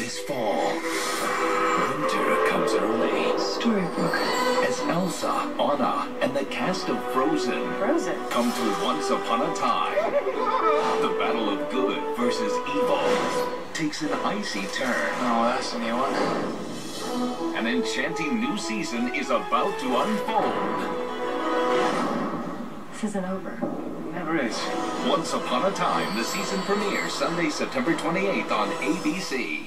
This fall, winter comes early. Storybrooke. As Elsa, Anna, and the cast of Frozen Frozen. come to Once Upon a Time. The battle of good versus evil takes an icy turn. Oh, that's a new one. An enchanting new season is about to unfold. This isn't over. Never is. Once Upon a Time, the season premiere Sunday, September 28th on ABC.